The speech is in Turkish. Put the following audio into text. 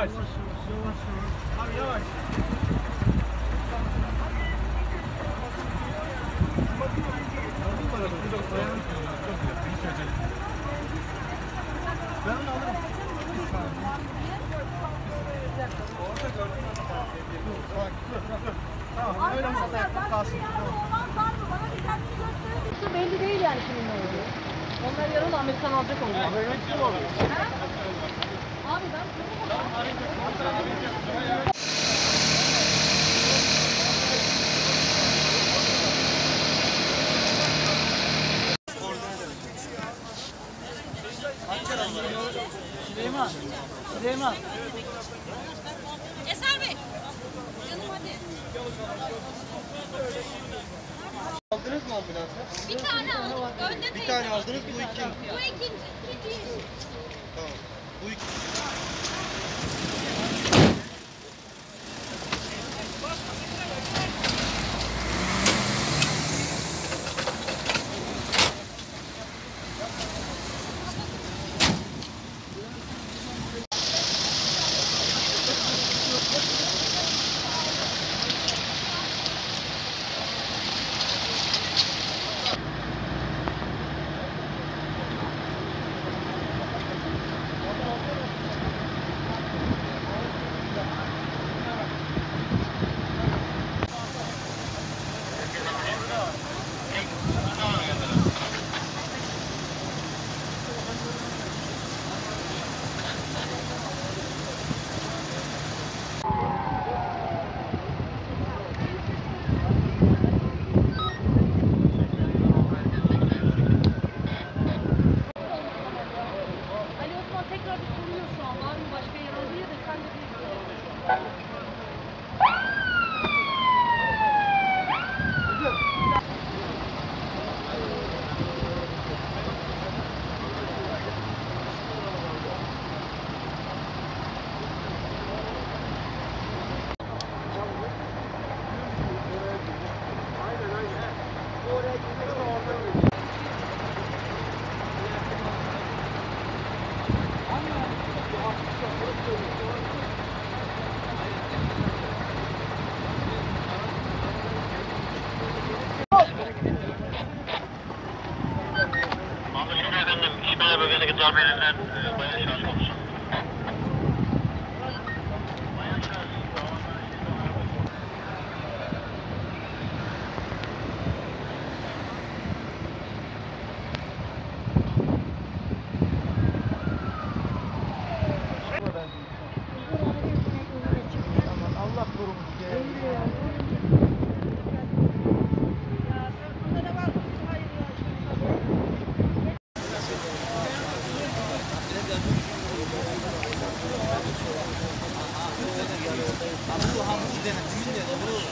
Yavaş. Abi yavaş. Ben onu alırım. Orada gördüm. Bak, dur, dur. Tamam, öyle masaya kalsın. Belli değil yani kimin ne olduğu. Onlar yarın Amerikan alacak onlar. Abi ben Süleyman. Süleyman. Eser Bey. Canım hadi. Aldınız mı ambulansı? Bir tane aldık. Önde Bir tane aldınız bu ikinci. Bu ikinci. ikinci. Tamam. Bu iki. Tekrar bir soruyor şu an. Var mı başka yer alıyor da sen de bir Anlaşılıyor efendim. Officer, ben de Şüpheli Bölge'deki caminin 아무한 문제는 주민들 너무